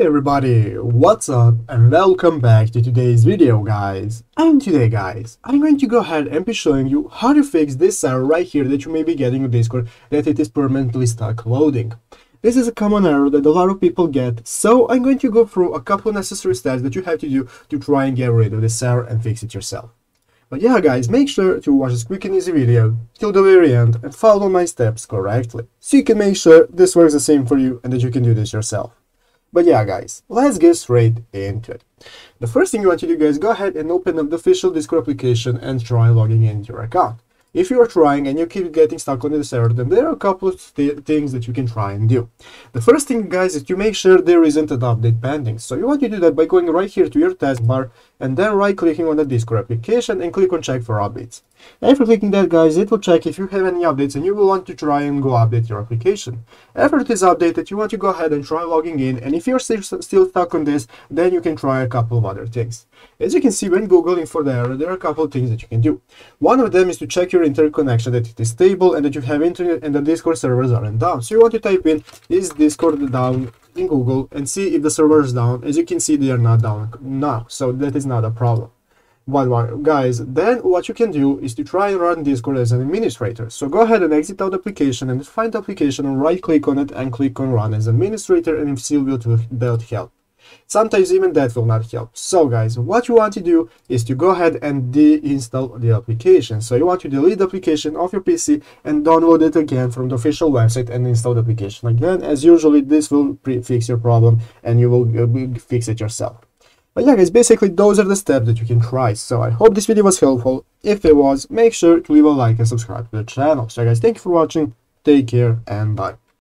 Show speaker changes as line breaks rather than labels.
Hey everybody, what's up and welcome back to today's video guys. And today guys, I'm going to go ahead and be showing you how to fix this error right here that you may be getting on Discord that it is permanently stuck loading. This is a common error that a lot of people get, so I'm going to go through a couple necessary steps that you have to do to try and get rid of this error and fix it yourself. But yeah guys, make sure to watch this quick and easy video till the very end and follow my steps correctly, so you can make sure this works the same for you and that you can do this yourself. But yeah guys, let's get straight into it. The first thing you want to do guys, go ahead and open up the official Discord application and try logging into your account. If you are trying and you keep getting stuck on the server, then there are a couple of th things that you can try and do. The first thing, guys, is to make sure there isn't an update pending. So you want to do that by going right here to your taskbar and then right-clicking on the Discord application and click on check for updates. After clicking that, guys, it will check if you have any updates and you will want to try and go update your application. After it is updated, you want to go ahead and try logging in and if you're still, still stuck on this, then you can try a couple of other things. As you can see, when googling for the error, there are a couple of things that you can do. One of them is to check your internet connection, that it is stable and that you have internet and the Discord servers aren't down. So you want to type in, is Discord down in Google and see if the server is down. As you can see, they are not down now, so that is not a problem. But guys, then what you can do is to try and run Discord as an administrator. So go ahead and exit out the application and find the application and right click on it and click on run as administrator and see will that help. Sometimes even that will not help. So guys, what you want to do is to go ahead and deinstall the application. So you want to delete the application off your PC and download it again from the official website and install the application again. As usually, this will fix your problem and you will uh, fix it yourself. But yeah guys, basically those are the steps that you can try. So I hope this video was helpful. If it was, make sure to leave a like and subscribe to the channel. So guys, thank you for watching, take care and bye.